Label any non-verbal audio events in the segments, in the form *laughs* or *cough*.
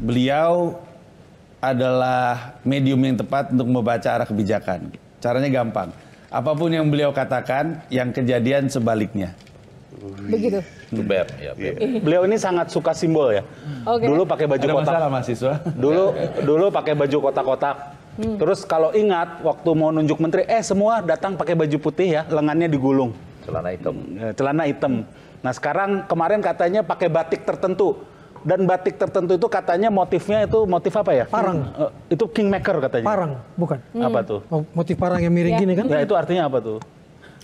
beliau adalah medium yang tepat untuk membaca arah kebijakan. Caranya gampang. Apa pun yang beliau katakan, yang kejadian sebaliknya. Begitu. Itu bad. Ya, bad. Beliau ini sangat suka simbol ya. Oke. Dulu pakai baju Ada kotak. masalah mahasiswa? Dulu dulu pakai baju kotak-kotak. Terus kalau ingat waktu mau nunjuk menteri, eh semua datang pakai baju putih ya, lengannya digulung. Celana hitam. Eh, celana hitam. Nah sekarang kemarin katanya pakai batik tertentu dan batik tertentu itu katanya motifnya itu motif apa ya? Parang. Eh, itu kingmaker katanya. Parang, bukan. Apa tuh? Oh, Motif parang yang miring Ya. gini kan? Ya itu artinya apa tuh?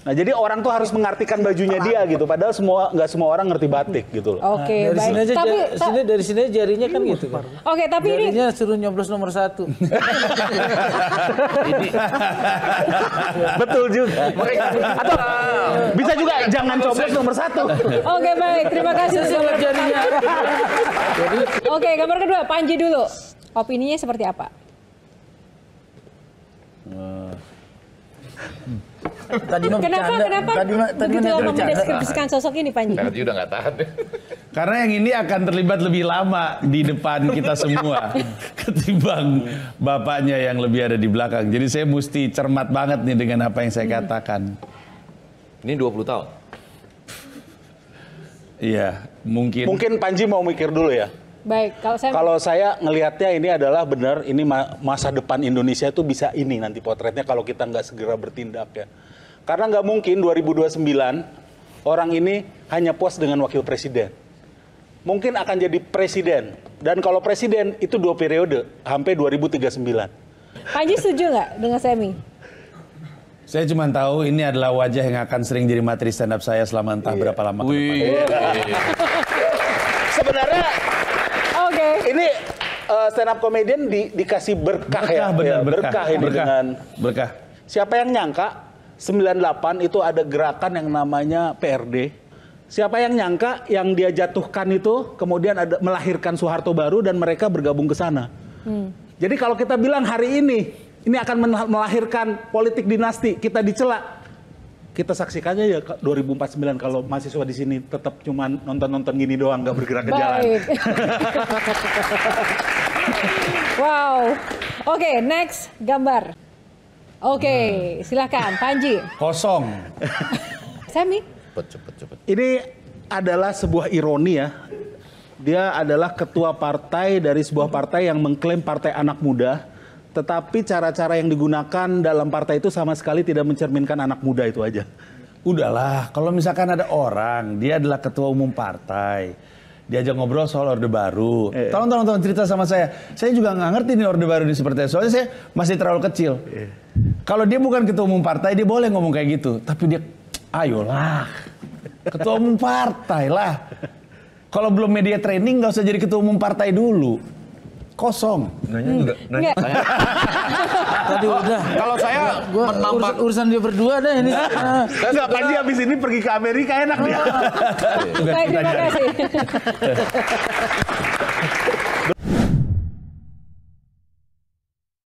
Nah jadi orang tuh harus mengartikan bajunya dia gitu. Padahal semua nggak semua orang ngerti batik gitu loh. Oke, dari sini aja Tapi sini dari sini jarinya kan gitu kan. Oke, tapi ini Jarinya suruh nyoblos nomor satu. *laughs* Betul juga. Atau bisa juga jangan coblos nomor satu. Oke, baik. Terima kasih sudah jarinya. Oke, gambar kedua Panji dulu. Opininya seperti apa? Tadi mah Kenapa bercanda. kenapa Tadi mah tadi mah mendeskripsikan sosok ini Panji? Dia udah nggak tahan. Karena yang ini akan terlibat lebih lama di depan kita *laughs* semua ketimbang bapaknya yang lebih ada di belakang. Jadi saya mesti cermat banget nih dengan apa yang saya katakan. Ini 20 tahun. Iya, mungkin. Mungkin Panji mau mikir dulu ya. Baik, kalau saya Kalau saya ngelihatnya ini adalah benar ini ma- masa depan Indonesia itu bisa ini nanti potretnya kalau kita nggak segera bertindak ya. Karena nggak mungkin 2029 orang ini hanya puas dengan wakil presiden. Mungkin akan jadi presiden. Dan kalau presiden itu dua periode sampai 2039. Panji setuju nggak dengan Semi? Saya cuma tahu ini adalah wajah yang akan sering jadi materi stand up saya selama entah berapa lama ke depan. Sebenarnya Oke. ini eh, stand up comedian di- dikasih berkah, ya. benar, Ya, berkah. ini berkah. dengan berkah. Siapa yang nyangka 98 itu ada gerakan yang namanya PRD. Siapa yang nyangka yang dia jatuhkan itu kemudian ada melahirkan Soeharto baru dan mereka bergabung ke sana. Jadi kalau kita bilang hari ini ini akan melahirkan politik dinasti, kita dicela. Kita saksikan aja ya Kak, 2049 kalau mahasiswa di sini tetap cuman nonton-nonton gini doang nggak bergerak ke jalan. Baik. *laughs* wow. Oke, next gambar. Oke, silakan Panji. Kosong. *laughs* Semi. Cepet, cepet, cepet. Ini adalah sebuah ironi ya. Dia adalah ketua partai dari sebuah partai yang mengklaim partai anak muda. Tetapi cara-cara yang digunakan dalam partai itu sama sekali tidak mencerminkan anak muda itu aja. Udahlah, kalau misalkan ada orang, dia adalah ketua umum partai, diajak ngobrol soal orde baru. Eh. Tolong, tolong, tolong cerita sama saya. Saya juga nggak ngerti nih orde baru ini seperti apa. Soalnya saya masih terlalu kecil. Kalau dia bukan ketua umum partai, dia boleh ngomong kayak gitu. Tapi dia, ayolah, ketua umum partai lah. Kalau belum media training, nggak usah jadi ketua umum partai dulu. Kosong. Nanya juga. Nanya. *laughs* Tadi udah. Kalau saya Gua menampak urusan, urusan dia berdua deh ini. Enggak, Panji habis ini pergi ke Amerika enak dia. Tugas *laughs* Baik, terima kasih. *laughs*